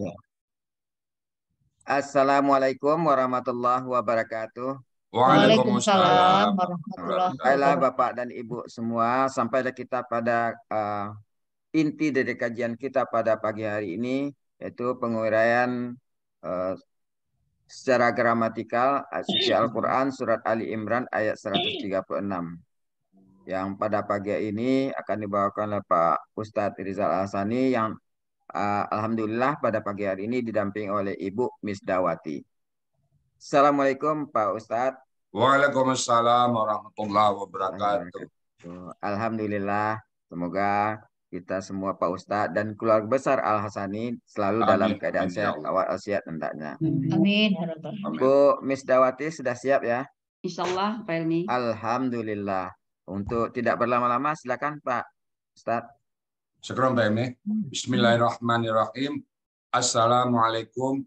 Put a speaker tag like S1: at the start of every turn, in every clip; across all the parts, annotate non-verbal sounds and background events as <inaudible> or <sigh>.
S1: Ya. Assalamualaikum warahmatullahi wabarakatuh.
S2: Waalaikumsalam warahmatullahi
S1: Baiklah Bapak dan Ibu semua, sampai kita pada uh, inti dari kajian kita pada pagi hari ini, yaitu penguraian uh, secara gramatikal suci Al-Quran surat Ali Imran ayat 136. Yang pada pagi ini akan dibawakan oleh Pak Ustadz Rizal Asani yang uh, Alhamdulillah pada pagi hari ini didampingi oleh Ibu Miss Dawati. Assalamualaikum Pak Ustadz.
S3: Waalaikumsalam warahmatullahi wabarakatuh.
S1: Alhamdulillah, semoga kita semua Pak Ustadz dan keluarga besar Al Hasani selalu Amin. dalam keadaan Amin. Ya sehat, walafiat hendaknya.
S2: Amin.
S1: Bu Miss Dawati sudah siap ya?
S4: Insya Allah, Pak Elmi.
S1: Alhamdulillah. Untuk tidak berlama-lama, silakan Pak Ustadz.
S3: Syukur Pak Elmi. Bismillahirrahmanirrahim. Assalamualaikum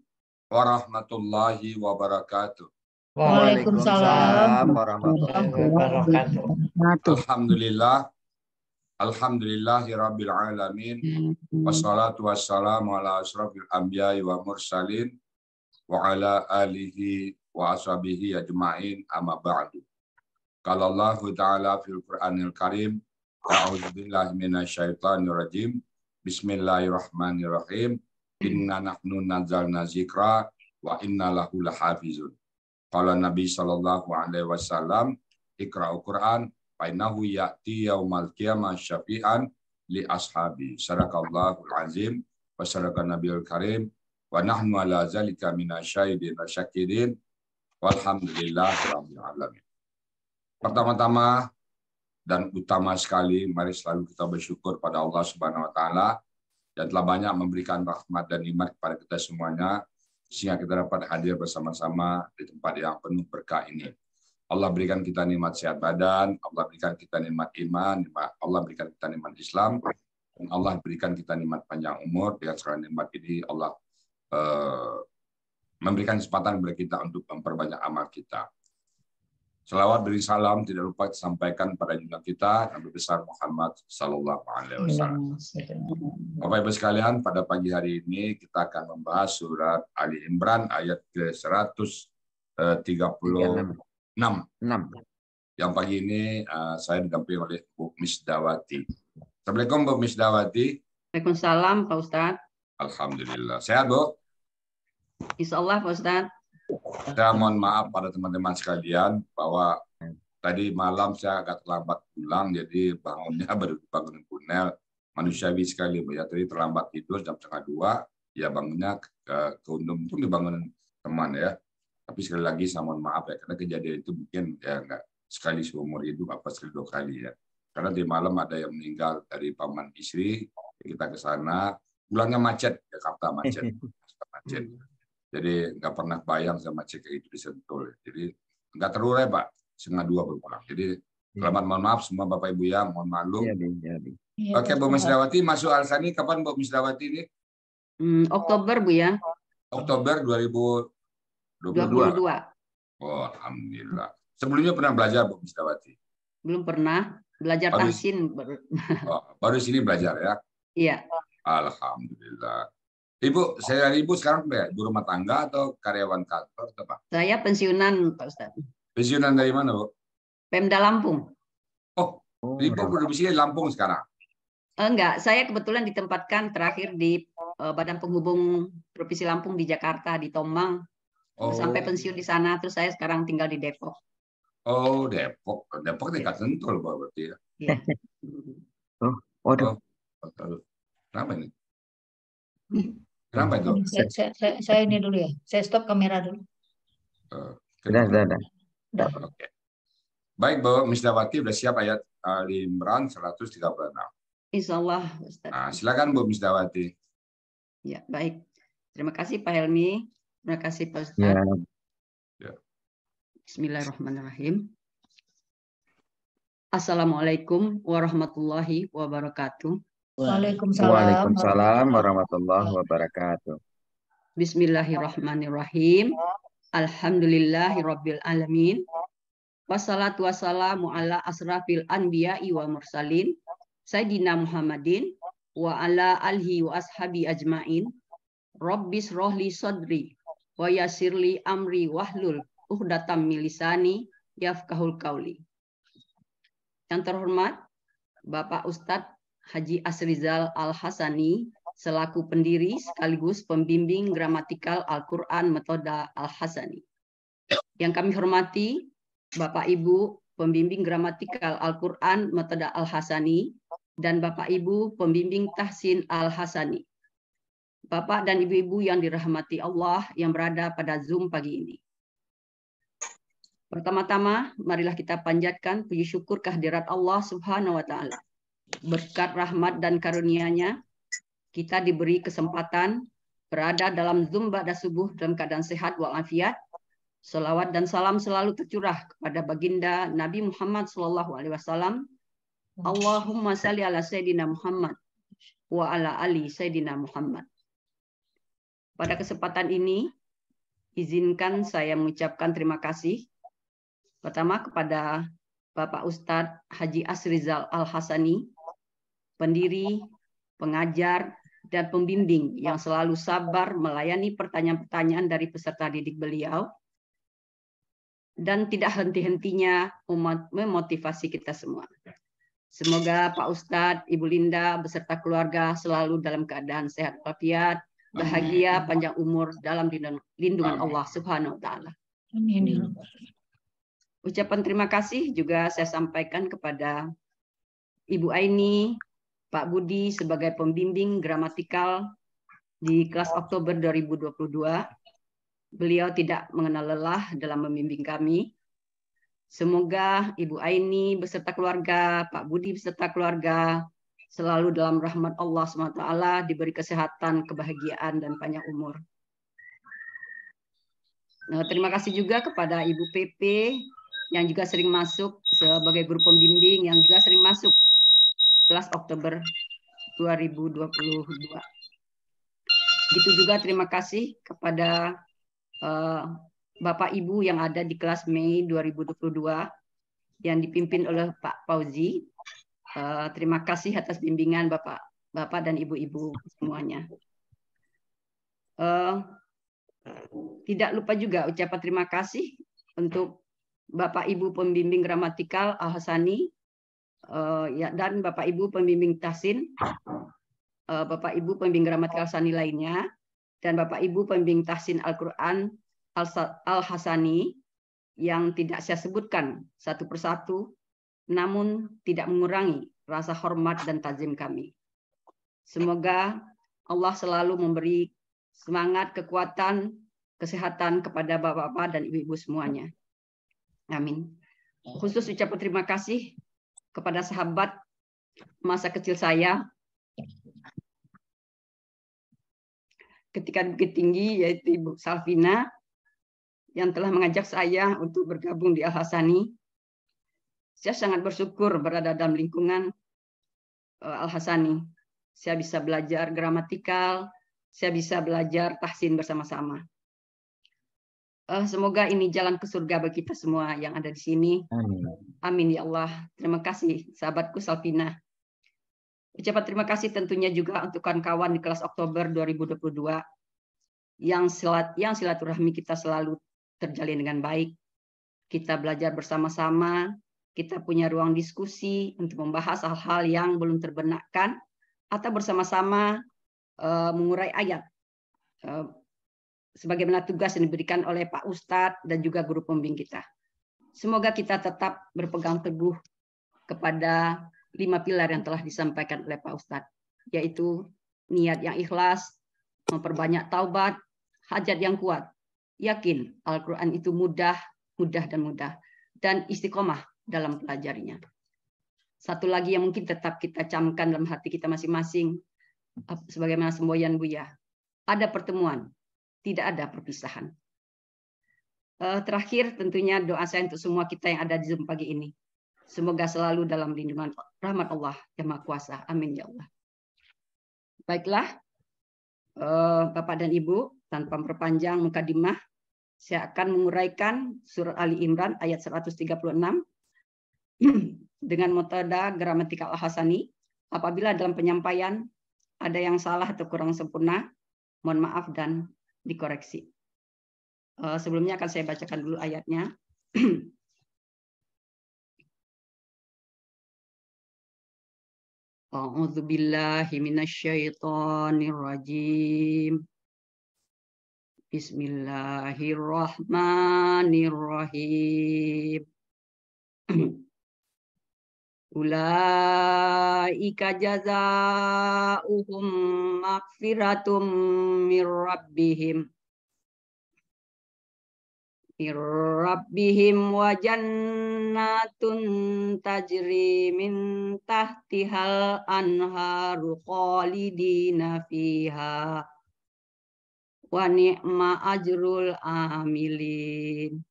S3: warahmatullahi wabarakatuh.
S2: Waalaikumsalam
S1: warahmatullahi wabarakatuh.
S3: Alhamdulillah. Alhamdulillahi rabbil alamin. Wassalatu wassalamu ala asrafil anbiya'i wa mursalin wa ala alihi wa ashabihi ajma'in amma ba'du. Qala Allah Ta'ala fil Qur'anil Karim, A'udzu billahi minasyaitonir rajim. Bismillahirrahmanirrahim. Inna nahnu nazzalna zikra wa inna lahu lahafizun. Qala Nabi sallallahu alaihi wasallam, Iqra'ul Qur'an fa innahu ya'ti yaumal qiyamah syafi'an li ashabi. Sadaqallahul azim wa sadaqa nabiyul karim wa nahnu ala zalika minasyahidin wa syakirin walhamdulillah rabbil alamin. Pertama-tama dan utama sekali mari selalu kita bersyukur pada Allah Subhanahu wa taala dan telah banyak memberikan rahmat dan nikmat kepada kita semuanya sehingga kita dapat hadir bersama-sama di tempat yang penuh berkah ini. Allah berikan kita nikmat sehat badan, Allah berikan kita nikmat iman, Allah berikan kita nikmat Islam, dan Allah berikan kita nikmat panjang umur. Dengan segala nikmat ini Allah uh, memberikan kesempatan kepada kita untuk memperbanyak amal kita. Selawat beri salam tidak lupa disampaikan pada junjungan kita Nabi besar Muhammad Sallallahu Alaihi Wasallam. Bapak Ibu sekalian, pada pagi hari ini kita akan membahas surat Ali Imran ayat ke 136. 6. Yang pagi ini uh, saya didampingi oleh Bu Misdawati. Assalamualaikum Bu Misdawati.
S4: Waalaikumsalam Pak Ustadz.
S3: Alhamdulillah. Sehat Bu?
S4: Insya Allah Pak Ustadz.
S3: Saya mohon maaf pada teman-teman sekalian bahwa tadi malam saya agak terlambat pulang, jadi bangunnya <laughs> baru bangun punel. Manusiawi sekali, ya. Tadi terlambat tidur jam setengah dua, ya bangunnya ke, ke itu dibangun teman ya. Tapi sekali lagi saya mohon maaf ya, karena kejadian itu mungkin ya enggak sekali seumur hidup apa sekali dua kali ya. Karena di malam ada yang meninggal dari paman istri, kita ke sana, pulangnya macet, Jakarta macet, <laughs> macet. Jadi nggak pernah bayang sama cek itu di Sentul. Jadi nggak terurai Pak, setengah dua baru pulang. Jadi iya. selamat mohon maaf semua Bapak Ibu ya, mohon maklum. Ya, ya, ya. Oke Bu Misdawati, masuk Alsani kapan Bu Misdawati ini?
S4: Hmm, Oktober Bu ya.
S3: Oktober 2022. 22. Oh, Alhamdulillah. Sebelumnya pernah belajar Bu Misdawati?
S4: Belum pernah. Belajar baru, tahsin. Baru. <laughs>
S3: Oh, baru sini belajar ya?
S4: Iya.
S3: Alhamdulillah. Ibu, saya ibu sekarang ya, ibu rumah tangga atau karyawan kantor atau apa?
S4: Saya pensiunan, Pak Ustaz.
S3: Pensiunan dari mana, Bu?
S4: Pemda Lampung.
S3: Oh, oh ibu berdomisili Lampung sekarang?
S4: Enggak, saya kebetulan ditempatkan terakhir di uh, Badan Penghubung Provinsi Lampung di Jakarta, di Tomang. Oh. Sampai pensiun di sana, terus saya sekarang tinggal di Depok.
S3: Oh, Depok. Depok dekat Sentul, berarti ya?
S4: Iya. <laughs>
S1: oh, waduh.
S3: Oh, kenapa ini? <laughs> Kenapa itu?
S2: Saya, saya, saya, saya ini dulu ya. Saya stop kamera dulu.
S1: Sudah, sudah, sudah.
S3: Oke. Baik, Bu Misdawati sudah siap ayat Ali Imran 136.
S4: Insya Allah,
S3: Ustaz. Nah, silakan Bu Misdawati.
S4: Ya, baik. Terima kasih Pak Helmi. Terima kasih Pak Ustaz. Ya. ya. Bismillahirrahmanirrahim. Assalamualaikum warahmatullahi wabarakatuh.
S1: Waalaikumsalam. Waalaikumsalam warahmatullahi wabarakatuh.
S4: Bismillahirrahmanirrahim. Alhamdulillahirabbil alamin. Wassalatu wassalamu ala asrafil anbiya'i wa mursalin Sayyidina Muhammadin wa ala alihi wa ashabi ajmain. Rabbis rohli sodri wa yasirli amri wahlul uhdatam milisani yafkahul kauli. Yang terhormat Bapak Ustadz Haji Asrizal Al-Hasani selaku pendiri sekaligus pembimbing gramatikal Al-Quran Metoda Al-Hasani. Yang kami hormati Bapak Ibu pembimbing gramatikal Al-Quran Metoda Al-Hasani dan Bapak Ibu pembimbing Tahsin Al-Hasani. Bapak dan Ibu-Ibu yang dirahmati Allah yang berada pada Zoom pagi ini. Pertama-tama, marilah kita panjatkan puji syukur kehadirat Allah Subhanahu wa taala. Berkat rahmat dan karunia-Nya, kita diberi kesempatan berada dalam Zoom pada subuh dalam keadaan sehat walafiat. Salawat dan salam selalu tercurah kepada baginda Nabi Muhammad sallallahu alaihi wasallam. Allahumma salli ala sayyidina Muhammad wa ala ali sayyidina Muhammad. Pada kesempatan ini, izinkan saya mengucapkan terima kasih Pertama kepada Bapak Ustadz Haji Asrizal Al-Hasani, pendiri, pengajar, dan pembimbing yang selalu sabar melayani pertanyaan-pertanyaan dari peserta didik beliau dan tidak henti-hentinya memotivasi kita semua. Semoga Pak Ustadz, Ibu Linda, beserta keluarga selalu dalam keadaan sehat walafiat, bahagia, panjang umur dalam lindungan Allah Subhanahu wa taala. Amin. Ucapan terima kasih juga saya sampaikan kepada Ibu Aini, Pak Budi sebagai pembimbing gramatikal di kelas Oktober 2022. Beliau tidak mengenal lelah dalam membimbing kami. Semoga Ibu Aini beserta keluarga, Pak Budi beserta keluarga selalu dalam rahmat Allah SWT diberi kesehatan, kebahagiaan, dan panjang umur. Nah, terima kasih juga kepada Ibu PP yang juga sering masuk sebagai guru pembimbing yang juga sering masuk Oktober 2022. Begitu juga terima kasih kepada uh, Bapak Ibu yang ada di kelas Mei 2022 yang dipimpin oleh Pak Fauzi. Uh, terima kasih atas bimbingan Bapak Bapak dan Ibu-ibu semuanya. Uh, tidak lupa juga ucapan terima kasih untuk Bapak Ibu pembimbing gramatikal Al Hasani uh, ya dan Bapak Ibu pembimbing Tasin, uh, Bapak Ibu pembimbing gramatikal Sani lainnya dan Bapak Ibu pembimbing Tahsin Al-Qur'an Al Hasani yang tidak saya sebutkan satu persatu namun tidak mengurangi rasa hormat dan tazim kami. Semoga Allah selalu memberi semangat, kekuatan, kesehatan kepada bapak-bapak dan ibu-ibu semuanya. Amin. Khusus ucapan terima kasih kepada sahabat masa kecil saya ketika Bukit Tinggi yaitu Ibu Salvina yang telah mengajak saya untuk bergabung di Al-Hasani. Saya sangat bersyukur berada dalam lingkungan eh, Al-Hasani. Saya bisa belajar gramatikal, saya bisa belajar tahsin bersama-sama. Uh, semoga ini jalan ke surga bagi kita semua yang ada di sini. Amin. Amin ya Allah. Terima kasih sahabatku Salvina. Ucapan terima kasih tentunya juga untuk kawan-kawan di kelas Oktober 2022 yang silat yang silaturahmi kita selalu terjalin dengan baik. Kita belajar bersama-sama, kita punya ruang diskusi untuk membahas hal-hal yang belum terbenakkan atau bersama-sama uh, mengurai ayat. Uh, sebagaimana tugas yang diberikan oleh Pak Ustadz dan juga guru pembimbing kita. Semoga kita tetap berpegang teguh kepada lima pilar yang telah disampaikan oleh Pak Ustadz, yaitu niat yang ikhlas, memperbanyak taubat, hajat yang kuat, yakin Al-Quran itu mudah, mudah dan mudah, dan istiqomah dalam pelajarinya. Satu lagi yang mungkin tetap kita camkan dalam hati kita masing-masing, sebagaimana semboyan Buya, ada pertemuan tidak ada perpisahan. Uh, terakhir tentunya doa saya untuk semua kita yang ada di Zoom pagi ini. Semoga selalu dalam lindungan rahmat Allah yang Maha Kuasa. Amin ya Allah. Baiklah, uh, Bapak dan Ibu, tanpa memperpanjang mukadimah, saya akan menguraikan surat Ali Imran ayat 136 <clears throat> dengan metode gramatikal al-hasani. Apabila dalam penyampaian ada yang salah atau kurang sempurna, Mohon maaf dan dikoreksi. Uh, sebelumnya akan saya bacakan dulu ayatnya. <clears throat> A'udzu billahi minasyaitonir rajim. Bismillahirrahmanirrahim. <clears throat> Ulaika jazaa'uhum maghfiratum mir rabbihim. Rabbihim wa jannatun tajri min tahtihal anharu khalidina fiha. Wa ni'ma ajrul amilin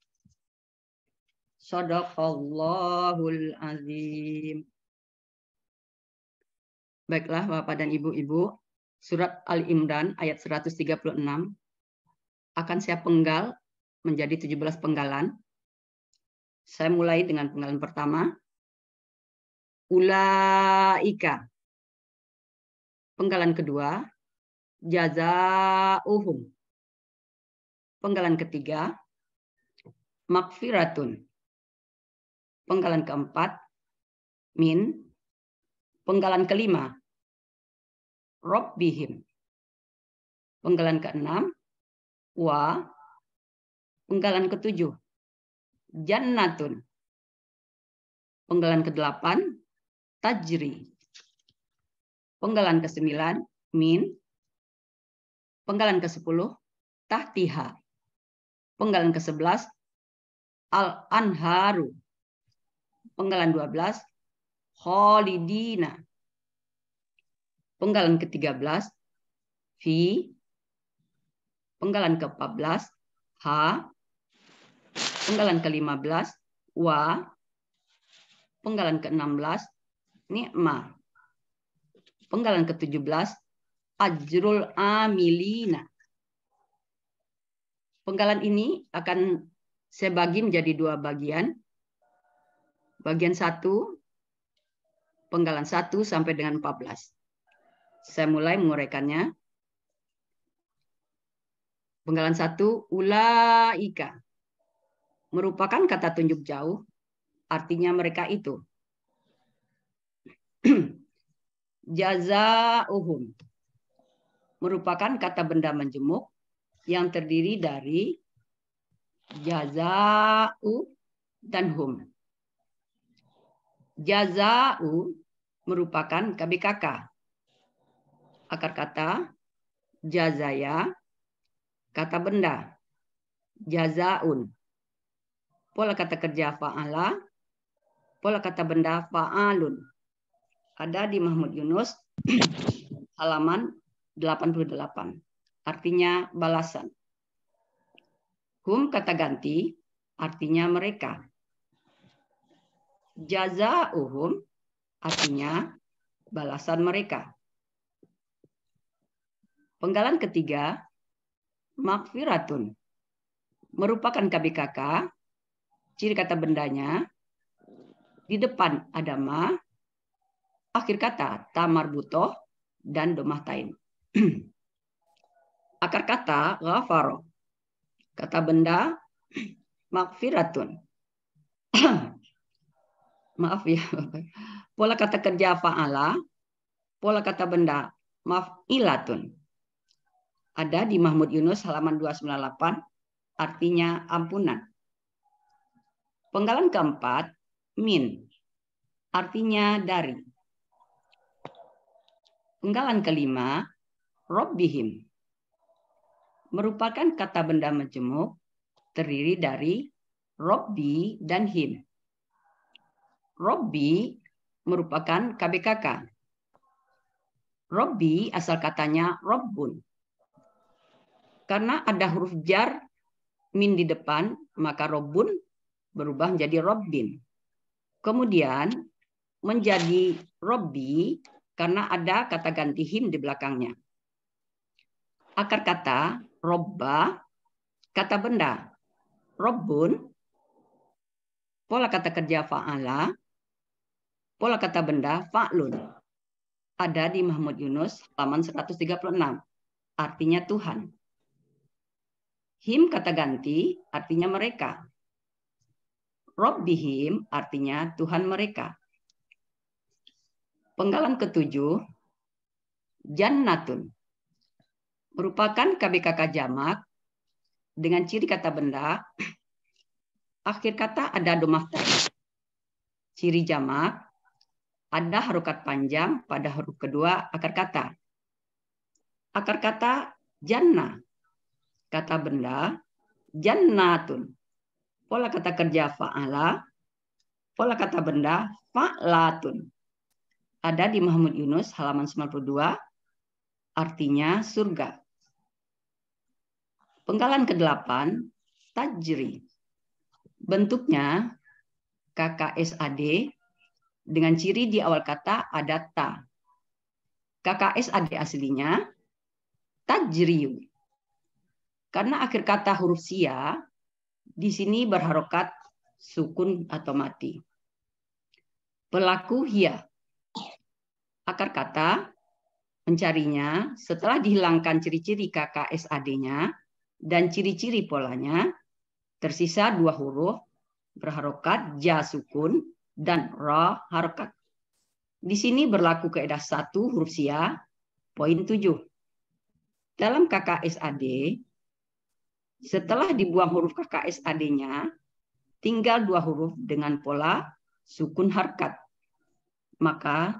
S4: Sadaqallahul azim Baiklah Bapak dan Ibu-ibu, surat Al-Imran ayat 136 akan saya penggal menjadi 17 penggalan. Saya mulai dengan penggalan pertama. Ulaika. Penggalan kedua, jazauhum. Penggalan ketiga, makfiratun. Penggalan keempat, min. Penggalan kelima, robbihim. Penggalan keenam, wa. Penggalan ketujuh, jannatun. Penggalan kedelapan, tajri. Penggalan kesembilan, min. Penggalan ke-10, tahtiha. Penggalan ke-11, al-anharu. Penggalan 12, kholidina. Penggalan ke-13, fi. Penggalan ke-14, ha. Penggalan ke-15 wa. Penggalan ke-16 ni'ma. Penggalan ke-17 ajrul amilina. Penggalan ini akan saya bagi menjadi dua bagian. Bagian satu, penggalan satu sampai dengan 14. Saya mulai menguraikannya. Penggalan satu, ulaika merupakan kata tunjuk jauh, artinya mereka itu. <clears throat> Jazauhum merupakan kata benda menjemuk yang terdiri dari jazau dan hum. Jazau merupakan KBKK. Akar kata jazaya, kata benda. Jazaun pola kata kerja fa'ala, pola kata benda fa'alun. Ada di Mahmud Yunus <clears throat> halaman 88. Artinya balasan. Hum kata ganti artinya mereka. Jazauhum artinya balasan mereka. Penggalan ketiga, makfiratun merupakan KBKK ciri kata bendanya, di depan ada ma, akhir kata tamar butoh, dan domah tain. <clears throat> Akar kata ghafaro. Kata benda <clears throat> makfiratun. <clears throat> Maaf ya. <laughs> Pola kata kerja fa'ala, pola kata benda ilatun. Ada di Mahmud Yunus halaman 298, artinya ampunan. Penggalan keempat, min. Artinya dari. Penggalan kelima, robbihim. Merupakan kata benda majemuk terdiri dari robbi dan him. Robbi merupakan KBKK. Robbi asal katanya robbun. Karena ada huruf jar min di depan, maka robbun berubah menjadi Robbin. Kemudian menjadi Robbi karena ada kata ganti him di belakangnya. Akar kata robba, kata benda robbun, pola kata kerja fa'ala, pola kata benda fa'lun. Ada di Mahmud Yunus halaman 136. artinya Tuhan. Him kata ganti artinya mereka. Robbihim artinya Tuhan mereka. Penggalan ketujuh, Jannatun merupakan KBKK jamak dengan ciri kata benda <clears throat> akhir kata ada domah Ciri jamak ada harokat panjang pada huruf kedua akar kata. Akar kata jannah kata benda jannatun. Pola kata kerja fa'ala, pola kata benda fa'latun. Ada di Muhammad Yunus halaman 92, artinya surga. Penggalan ke-8, tajri. Bentuknya KKSAD dengan ciri di awal kata ada ta. KKSAD aslinya tajriyu. Karena akhir kata huruf sia di sini berharokat sukun atau mati. Pelaku hia. Akar kata mencarinya setelah dihilangkan ciri-ciri KKSAD-nya dan ciri-ciri polanya tersisa dua huruf berharokat ja sukun dan ra harokat. Di sini berlaku keedah satu huruf sia, poin tujuh. Dalam KKSAD, setelah dibuang huruf KKSAD-nya, tinggal dua huruf dengan pola sukun harkat. Maka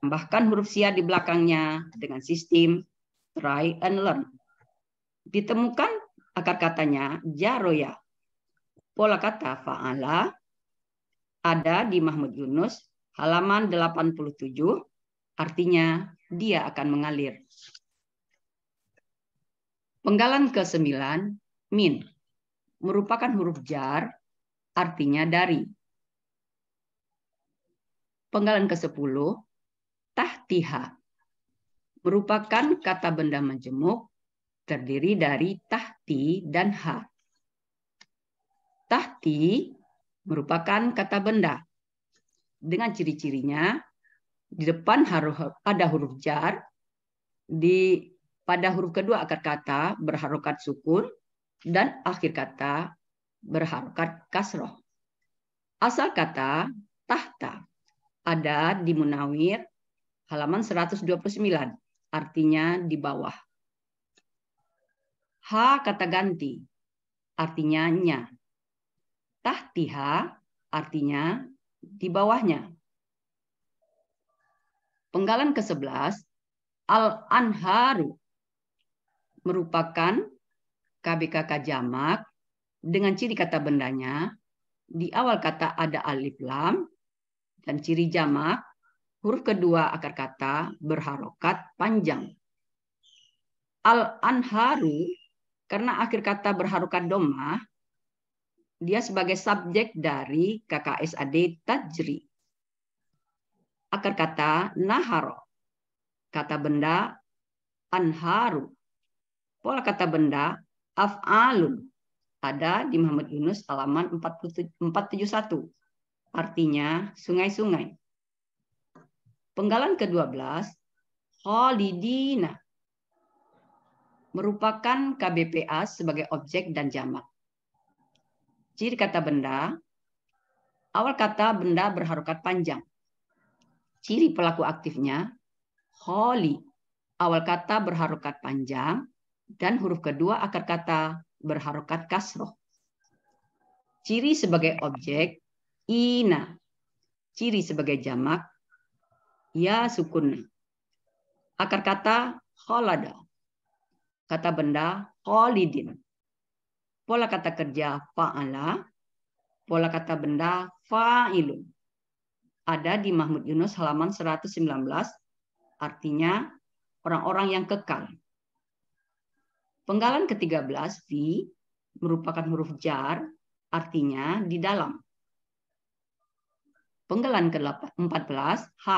S4: tambahkan huruf sia di belakangnya dengan sistem try and learn. Ditemukan akar katanya jaroya. Pola kata fa'ala ada di Mahmud Yunus halaman 87 artinya dia akan mengalir. Penggalan ke-9 min merupakan huruf jar artinya dari. Penggalan ke-10 tahtiha merupakan kata benda majemuk terdiri dari tahti dan ha. Tahti merupakan kata benda dengan ciri-cirinya di depan harus ada huruf jar, di pada huruf kedua akar kata berharokat sukun dan akhir kata berharokat kasroh. Asal kata tahta ada di Munawir halaman 129, artinya di bawah. H kata ganti, artinya nya. Tahtiha artinya di bawahnya. Penggalan ke-11, al-anharu merupakan KBKK jamak dengan ciri kata bendanya di awal kata ada alif lam dan ciri jamak huruf kedua akar kata berharokat panjang. Al-anharu karena akhir kata berharokat domah dia sebagai subjek dari KKSAD tajri. Akar kata naharo. Kata benda anharu Pola kata benda af'alun ada di Muhammad Yunus halaman 471. Artinya sungai-sungai. Penggalan ke-12 Khalidina merupakan KBPA sebagai objek dan jamak. Ciri kata benda, awal kata benda berharokat panjang. Ciri pelaku aktifnya, kholi, awal kata berharokat panjang, dan huruf kedua akar kata berharokat kasroh. Ciri sebagai objek ina. Ciri sebagai jamak ya sukun. Akar kata kholada. Kata benda kholidin. Pola kata kerja fa'ala. Pola kata benda fa'ilun. Ada di Mahmud Yunus halaman 119. Artinya orang-orang yang kekal. Penggalan ke-13 V merupakan huruf jar, artinya di dalam. Penggalan ke-14 H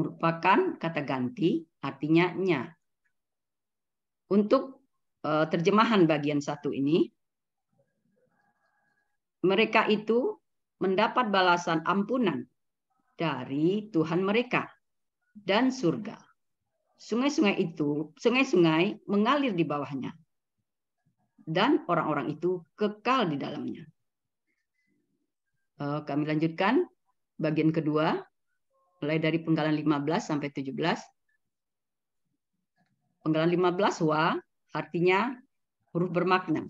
S4: merupakan kata ganti, artinya nya. Untuk terjemahan bagian satu ini, mereka itu mendapat balasan ampunan dari Tuhan mereka dan surga. Sungai-sungai itu, sungai-sungai mengalir di bawahnya. Dan orang-orang itu kekal di dalamnya. Eh, kami lanjutkan bagian kedua, mulai dari penggalan 15 sampai 17. Penggalan 15 wa artinya huruf bermakna.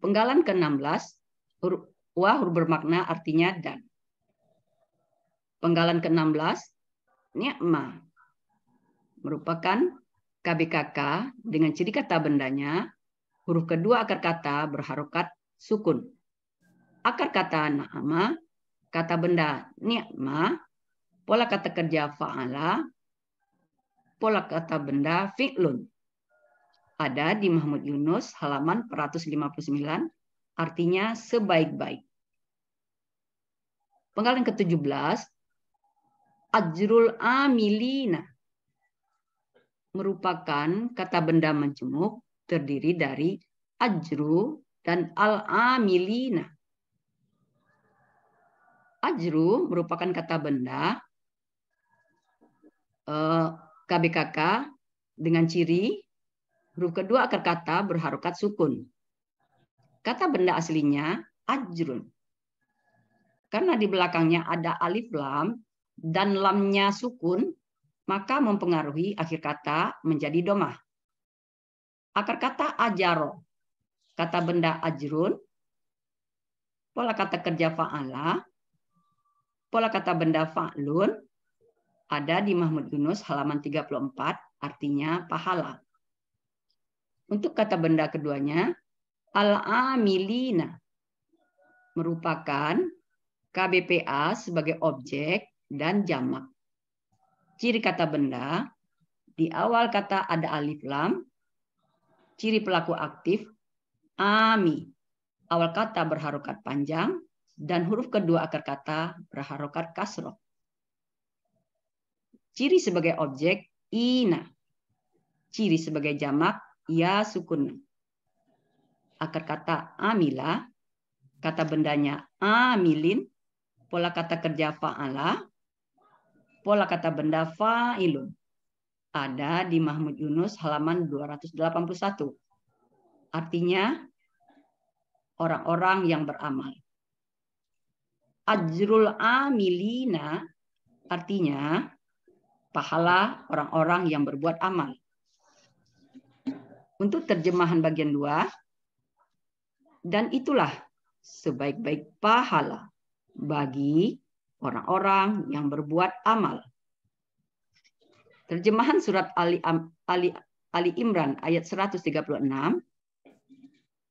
S4: Penggalan ke-16 huruf wa huruf bermakna artinya dan. Penggalan ke-16 ni'ma merupakan KBKK dengan ciri kata bendanya huruf kedua akar kata berharokat sukun. Akar kata nama, kata benda ni'ma, pola kata kerja fa'ala, pola kata benda fi'lun. Ada di Mahmud Yunus halaman 459 artinya sebaik-baik. Penggalan ke-17 ajrul amilina merupakan kata benda menjemuk terdiri dari ajru dan al-amilina. Ajru merupakan kata benda KBKK eh, dengan ciri huruf kedua akar kata berharokat sukun. Kata benda aslinya ajrun. Karena di belakangnya ada alif lam dan lamnya sukun, maka mempengaruhi akhir kata menjadi domah. Akar kata ajaro, kata benda ajrun, pola kata kerja fa'ala, pola kata benda fa'lun, ada di Mahmud Yunus halaman 34, artinya pahala. Untuk kata benda keduanya, al-amilina, merupakan KBPA sebagai objek dan jamak ciri kata benda, di awal kata ada alif lam, ciri pelaku aktif, ami. Awal kata berharokat panjang, dan huruf kedua akar kata berharokat kasroh. Ciri sebagai objek, ina. Ciri sebagai jamak, ya sukun. Akar kata amila, kata bendanya amilin, pola kata kerja fa'ala, pola kata benda fa'ilun. Ada di Mahmud Yunus halaman 281. Artinya orang-orang yang beramal. Ajrul amilina artinya pahala orang-orang yang berbuat amal. Untuk terjemahan bagian dua, dan itulah sebaik-baik pahala bagi orang-orang yang berbuat amal. Terjemahan surat Ali, Ali, Ali Imran ayat 136,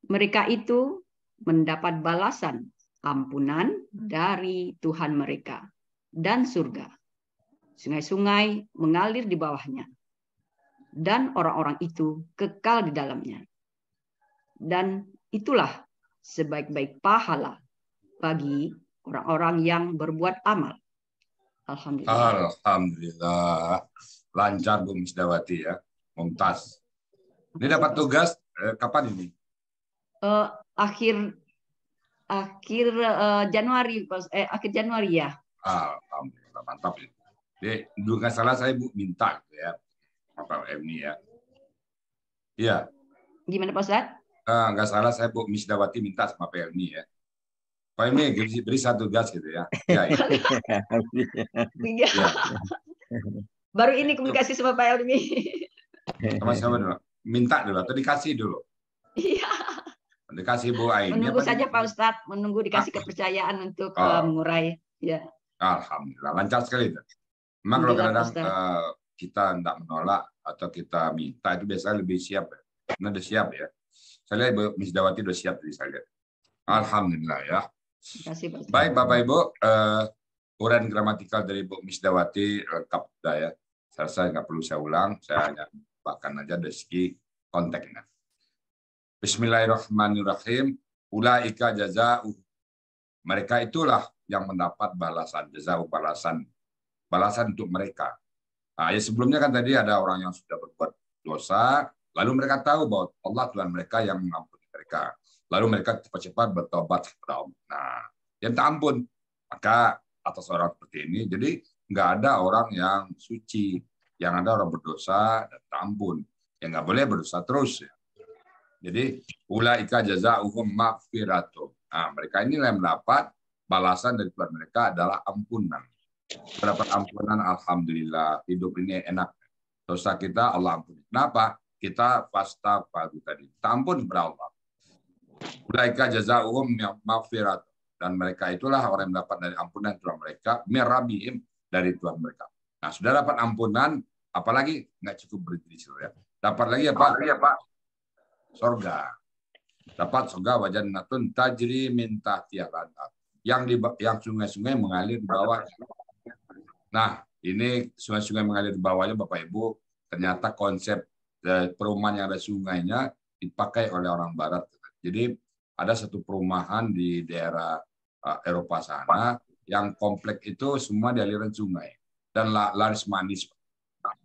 S4: mereka itu mendapat balasan ampunan dari Tuhan mereka dan surga. Sungai-sungai mengalir di bawahnya. Dan orang-orang itu kekal di dalamnya. Dan itulah sebaik-baik pahala bagi orang-orang yang berbuat amal.
S3: Alhamdulillah. Alhamdulillah. Lancar Bu Misdawati ya. Mumtaz. Ini dapat tugas eh, kapan ini?
S4: Uh, akhir akhir uh, Januari eh akhir Januari ya.
S3: Alhamdulillah mantap. Jadi dulu nggak salah saya Bu minta ya apa ini ya. Iya.
S4: Gimana Pak Ustaz?
S3: Ah, nggak salah saya Bu Misdawati minta sama PMI ya. Pak Emi beri satu gas gitu ya. Ya, ya.
S4: ya. Baru ini komunikasi sama Pak Elmi.
S3: Sama-sama dulu. Minta dulu atau dikasih dulu.
S4: Iya.
S3: Dikasih Bu Aini.
S4: Menunggu saja Pak Ustadz, menunggu dikasih ah. kepercayaan untuk oh. mengurai. Ya.
S3: Alhamdulillah, lancar sekali itu. Memang kalau kadang uh, kita tidak menolak atau kita minta itu biasanya lebih siap. Karena udah siap ya. Saya lihat Bu Misdawati udah siap tadi saya lihat. Alhamdulillah ya.
S4: Kasih, Pak.
S3: Baik Bapak Ibu, uh, uraian gramatikal dari Bu Misdawati lengkap sudah ya. Saya rasa nggak perlu saya ulang, saya hanya bahkan aja dari segi konteksnya. Bismillahirrahmanirrahim. Ulaika jaza'u. Mereka itulah yang mendapat balasan, jaza'u balasan. Balasan untuk mereka. Nah, ya sebelumnya kan tadi ada orang yang sudah berbuat dosa, lalu mereka tahu bahwa Allah Tuhan mereka yang mengampuni mereka. Lalu mereka cepat-cepat bertobat kepada Allah. Nah, yang tak ampun. Maka atas orang seperti ini, jadi nggak ada orang yang suci. Yang ada orang berdosa dan ampun. Yang nggak boleh berdosa terus. Ya. Jadi ulaika jazaohum maghfiratu. Nah, mereka ini yang mendapat balasan dari Tuhan mereka adalah ampunan. Mendapat ampunan alhamdulillah. Hidup ini enak. Dosa kita Allah ampuni. Kenapa? Kita fasta pagi tadi. Kita ampun kepada Allah. Ulaika. Dan mereka itulah orang yang mendapat dari ampunan Tuhan mereka. Mirabihim dari Tuhan mereka. Nah, sudah dapat ampunan, apalagi nggak cukup berhenti di ya. Dapat lagi apa? Lagi apa? Sorga. Dapat sorga wajan natun tajri minta tialanat. Yang di yang sungai-sungai mengalir di bawah. Nah, ini sungai-sungai mengalir di bawahnya Bapak Ibu. Ternyata konsep eh, perumahan yang ada sungainya dipakai oleh orang Barat. Jadi ada satu perumahan di daerah uh, Eropa sana yang komplek itu semua di aliran sungai dan laris manis.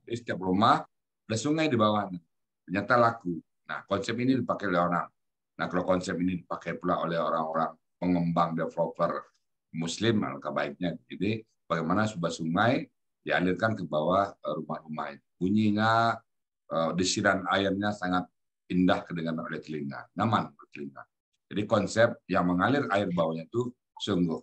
S3: Jadi setiap rumah ada sungai di bawahnya. Ternyata laku. Nah, konsep ini dipakai oleh orang. Nah, kalau konsep ini dipakai pula oleh orang-orang pengembang developer muslim, maka baiknya. Jadi, bagaimana sebuah sungai dialirkan ke bawah eh, rumah-rumah Bunyinya, uh, desiran airnya sangat indah kedengaran oleh telinga, nyaman oleh telinga. Jadi konsep yang mengalir air bawahnya itu sungguh.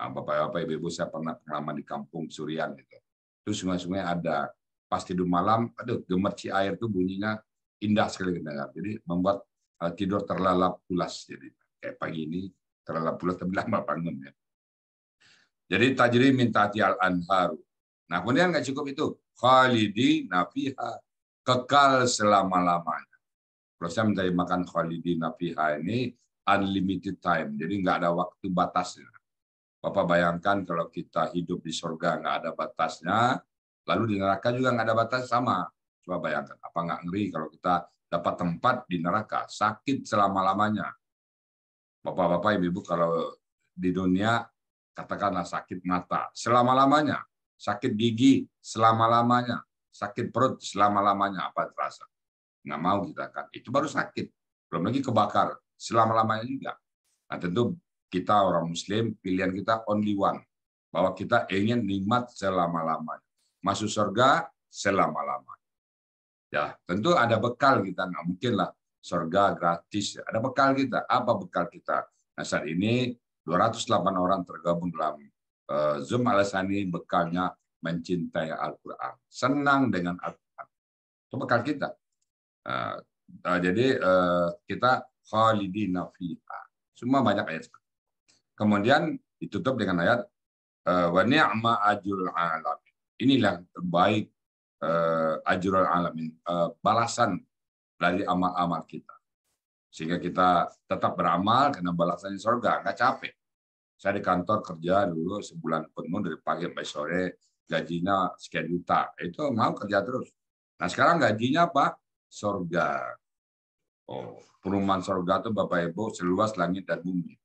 S3: Nah, Bapak-bapak, ibu-ibu saya pernah pengalaman di kampung Surian gitu. Itu sungai-sungai ada. Pas tidur malam, aduh gemerci air itu bunyinya indah sekali kedengar. Jadi membuat uh, tidur terlalap pulas. Jadi kayak pagi ini terlalap pulas tapi lama bangun ya. Jadi tajri minta tial anharu. Nah kemudian nggak cukup itu. Khalidi nafiha kekal selama-lamanya. Kalau saya makan khalidi nafiha ini unlimited time. Jadi nggak ada waktu batasnya. Bapak bayangkan kalau kita hidup di surga nggak ada batasnya, lalu di neraka juga nggak ada batas sama. Coba bayangkan, apa nggak ngeri kalau kita dapat tempat di neraka, sakit selama-lamanya. Bapak-bapak, ibu-ibu kalau di dunia katakanlah sakit mata selama-lamanya, sakit gigi selama-lamanya, sakit perut selama-lamanya. Apa terasa? Nggak mau kita kan, itu baru sakit. Belum lagi kebakar. Selama-lamanya juga. Nah tentu kita orang muslim pilihan kita only one. Bahwa kita ingin nikmat selama-lamanya. Masuk surga selama-lamanya. Ya tentu ada bekal kita. Nggak mungkin lah surga gratis. Ada bekal kita. Apa bekal kita? Nah saat ini 208 orang tergabung dalam uh, Zoom Alasani bekalnya mencintai Al-Quran. Senang dengan Al-Quran. Itu bekal kita. Uh, uh, jadi kita khalidina fiha. Semua banyak ayat. Kemudian ditutup dengan ayat eh, wa ni'ma ajrul alamin. Inilah terbaik ajrul alamin, balasan dari amal-amal kita. Sehingga kita tetap beramal karena balasannya surga, nggak capek. Saya di kantor kerja dulu sebulan penuh dari pagi sampai sore, gajinya sekian juta. Itu mau kerja terus. Nah sekarang gajinya apa? Surga. Oh, perumahan surga itu Bapak Ibu seluas langit dan bumi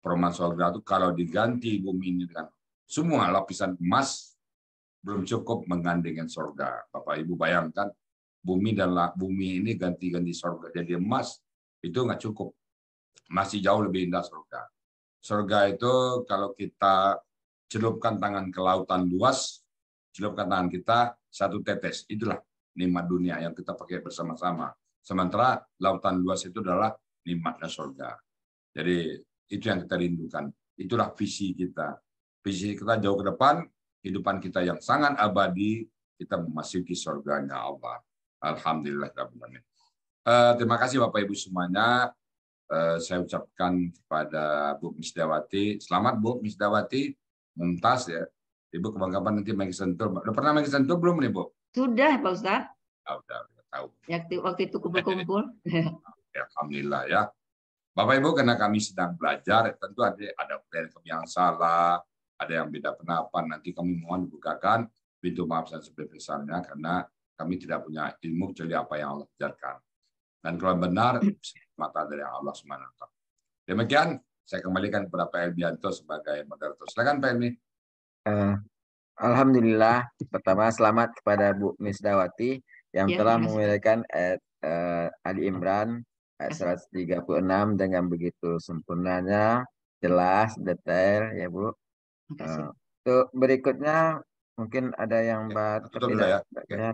S3: perumahan surga itu kalau diganti bumi ini dengan semua lapisan emas belum cukup menggandengkan surga. Bapak Ibu bayangkan bumi dan bumi ini ganti-ganti surga jadi emas itu nggak cukup. Masih jauh lebih indah surga. Surga itu kalau kita celupkan tangan ke lautan luas, celupkan tangan kita satu tetes. Itulah nikmat dunia yang kita pakai bersama-sama. Sementara lautan luas itu adalah nikmatnya surga. Jadi itu yang kita rindukan. Itulah visi kita. Visi kita jauh ke depan, kehidupan kita yang sangat abadi, kita memasuki surganya Allah. Alhamdulillah. Uh, terima kasih Bapak Ibu semuanya. Uh, saya ucapkan kepada Bu Misdawati, selamat Bu Misdawati, muntas ya. Ibu kapan nanti main sentul. Udah pernah main sentul belum nih Bu?
S4: Sudah Pak Ustaz.
S3: Oh, udah, udah tahu.
S4: Ya, waktu itu kumpul-kumpul. <laughs>
S3: ya, Alhamdulillah ya. Bapak Ibu karena kami sedang belajar, tentu ada ada yang salah, ada yang beda pendapat. Nanti kami mohon dibukakan pintu maaf dan sebesar-besarnya karena kami tidak punya ilmu kecuali apa yang Allah ajarkan. Dan kalau benar, mata dari Allah SWT. Demikian, saya kembalikan kepada Pak Elbianto sebagai moderator. Silakan Pak Elmi.
S1: Uh, Alhamdulillah, pertama selamat kepada Bu Misdawati yang ya, telah memulaikan ayat uh, Ali Imran ayat 136 dengan begitu sempurnanya, jelas, detail ya Bu. Uh, untuk berikutnya mungkin ada yang baru
S3: ya.